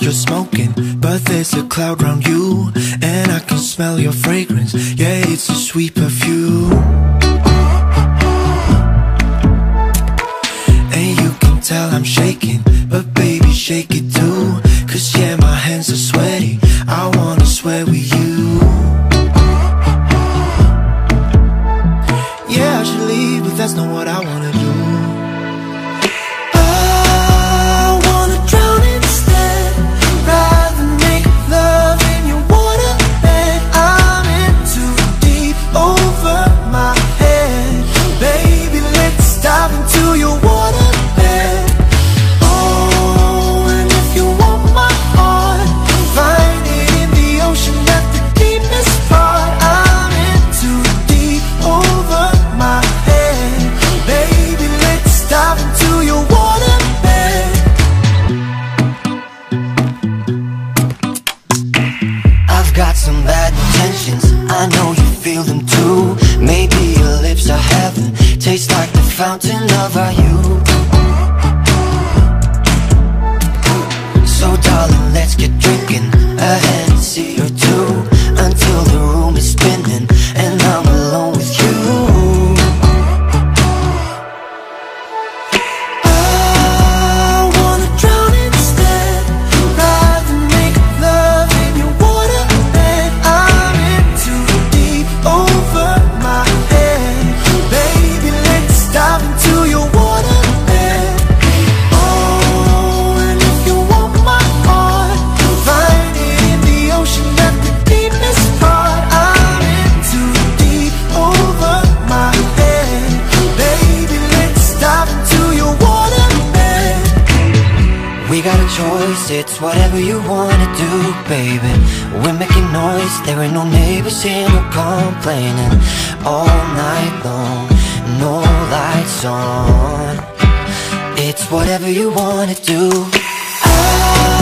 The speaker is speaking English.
you're smoking, but there's a cloud around you, and I can smell your fragrance. Yeah, it's a sweet perfume. And you can tell I'm shaking, but baby, shake it too. Cause yeah, my hands are sweaty. I wanna sweat with you. Yeah, I should leave, but that's not what I wanna do. Bad intentions, I know you feel them too. Maybe your lips are heaven, taste like the fountain of our youth choice, it's whatever you wanna do, baby. We're making noise, there ain't no neighbors here, no complaining. All night long, no lights on. It's whatever you wanna do. I